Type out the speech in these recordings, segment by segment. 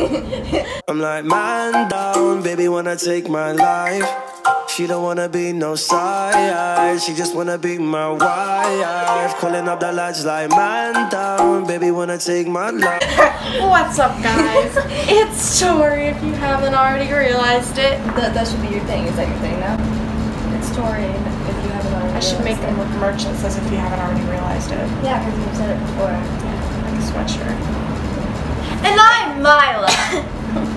I'm like, man down, baby, wanna take my life. She don't wanna be no side, she just wanna be my wife. Calling up the lights like, man down, baby, wanna take my life. What's up, guys? it's Tori. If you haven't already realized it, That, that should be your thing. Is that your thing now? It's Tori, if you haven't already I should make them with merch that says if you haven't already realized it. Yeah, because you've said it before. Yeah, Like a sweatshirt. And I'm Myla.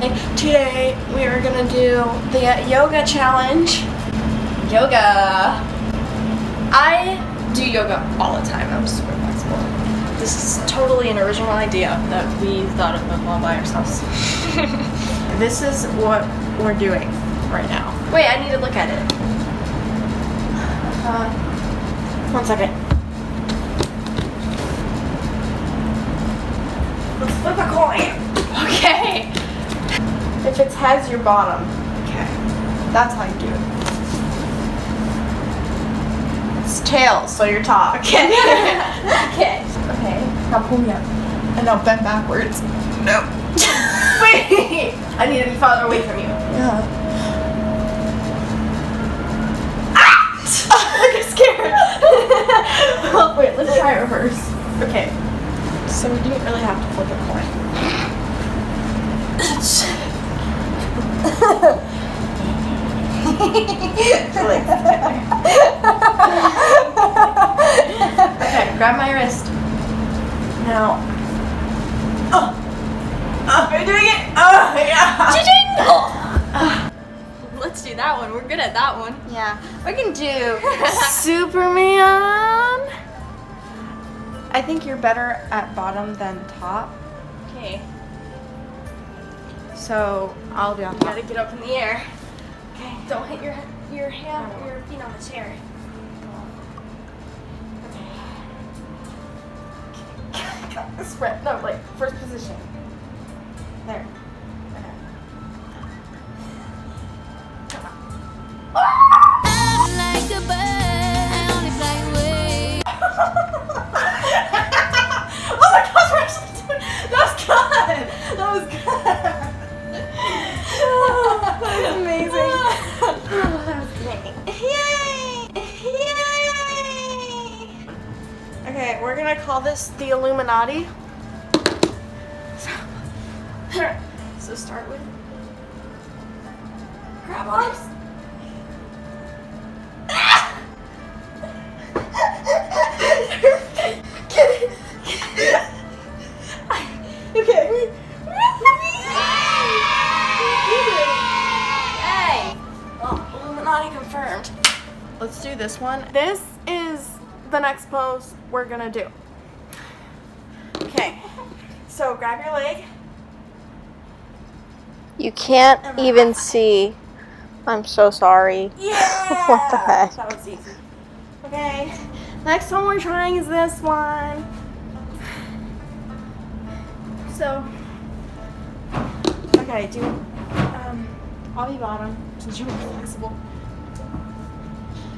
And today we are gonna do the yoga challenge. Yoga. I do yoga all the time. I'm super flexible. This is totally an original idea that we thought of all by ourselves. this is what we're doing right now. Wait, I need to look at it. Uh, one second. Let's flip a coin. Okay. If it's heads, your bottom. Okay. That's how you do it. It's tails, so you're top. Okay. Okay. Okay. Now pull me up. and now bend backwards. No. Wait. I need to be farther away from you. Yeah. Ah! Scared. well, wait, let's try reverse. Okay. So we didn't really have to flip a coin. Like, okay, grab my wrist. Now. Oh. Oh, are you doing it? Oh, yeah. Oh. Let's do that one. We're good at that one. Yeah. We can do. Superman. I think you're better at bottom than top. Okay. So I'll be on You gotta get up in the air. Okay. Don't hit your your hand or your feet on the chair. Okay, spread. No, like first position. There. Call this the Illuminati. So, so start with grab arms. Okay. Illuminati confirmed. Let's do this one. This is the next pose we're gonna do. So grab your leg. You can't even see. I'm so sorry. Yeah. What the heck? That was easy. Okay. Next one we're trying is this one. So. Okay, do. Um, I'll be bottom since you're more flexible.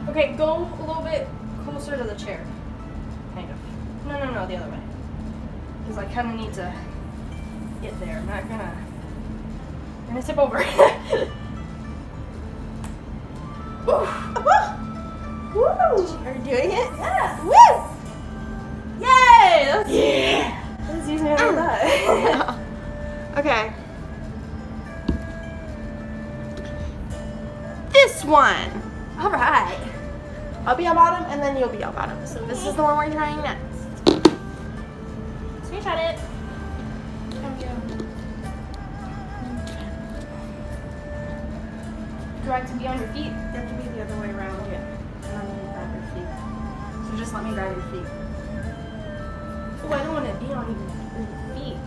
Okay, go a little bit closer to the chair. Kind of. No, no, no, the other way. Because I kind of need to get there. I'm not gonna. I'm gonna tip over. Woo! Woo! Are you doing it? yeah. Woo! Yay! That's, Yeah! usually how I do okay. This one. All right. I'll be on bottom and then you'll be on bottom. So this is the one we're trying next. Screenshot it. Do I have to be on your feet? You have to be the other way around. Yeah. And I'm gonna grab your feet. So just let me grab your feet. Oh, I don't want to be on your feet.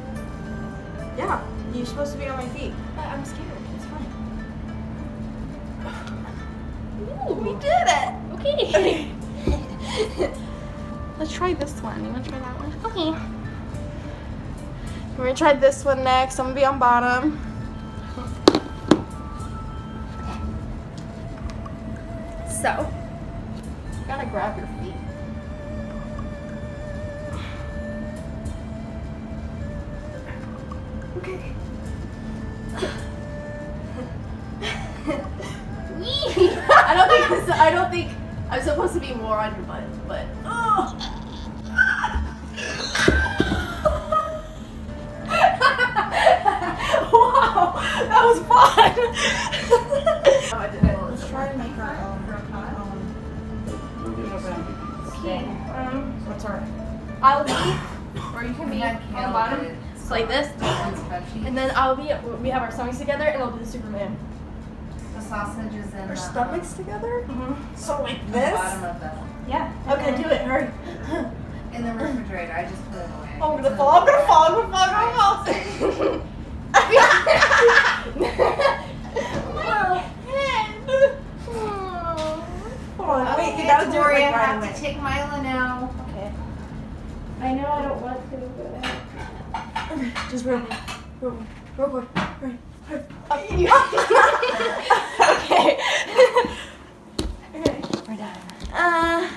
Yeah. You're supposed to be on my feet. But I'm scared. It's fine. Ooh, we did it! Okay. Let's try this one. You wanna try that one? okay. We're gonna try this one next. I'm gonna be on bottom. So, you gotta grab your feet. Okay. I don't think I don't think I'm supposed to be more on your butt, but was fun. oh, I didn't. Let's try to make our own. Okay. Um, what's our? I'll be, or you can be on the bottom. It's like this, and then I'll be. We have our stomachs together, and I'll be the Superman. The sausages and Our stomachs together? Mm-hmm. So like the this? bottom of the Yeah. Okay, do it. Hurry. in the refrigerator. I just put it away. Oh, I'm gonna fall, I'm gonna fall, I'm gonna fall, I'm gonna fall. Hold on, wait, Okay, that was Tori, I like right have away. to take Myla now. Okay. I know I don't want to, but. Just okay. Okay, we're done. Uh,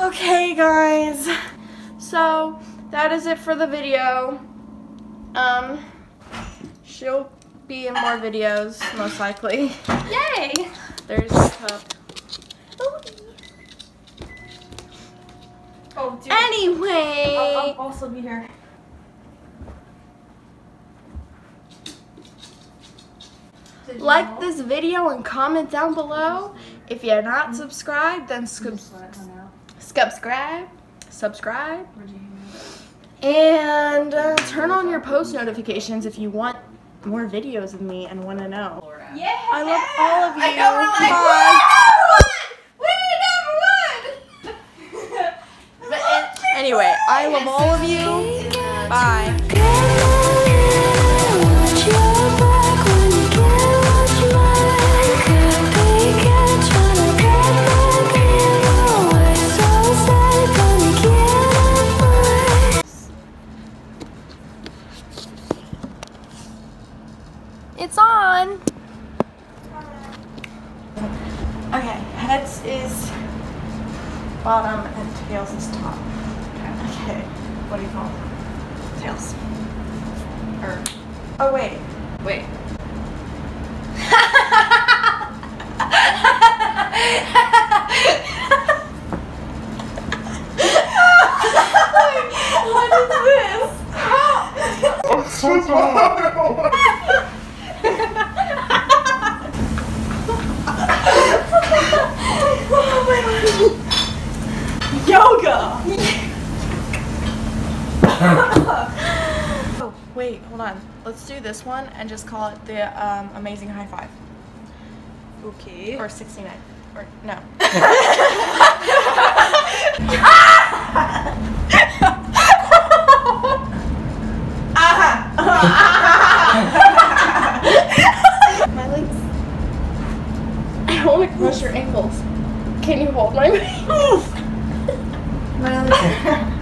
okay, guys. So that is it for the video. Um, she'll be in more videos most likely. Yay! There's a cup. Oh, dude. Anyway, I'll, I'll also be here. Did you like know? this video and comment down below. If you're not subscribed, then sub- Just let her know. subscribe, subscribe, Where'd you hear that? and uh, turn on your post notifications if you want more videos of me and want to know. Yeah! I love all of you. I know we're like, Bye. "Woo, number one! Woo, number one! but Anyway, I love all of you. Bye. what do you call it? Tails. Or, oh wait, wait. what is this? oh my god. Yoga! oh, wait, hold on. Let's do this one and just call it the um, Amazing High Five. okay. Or 69. Or, no. my legs. I want to crush your ankles. Can you hold my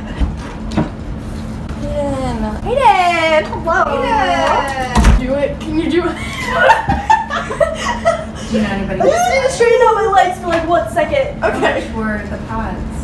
Hayden. Hayden. Hello. Do it. Can you do it? Do you know anybody I just need to straighten out my legs for like one second. How Okay. much were the pods?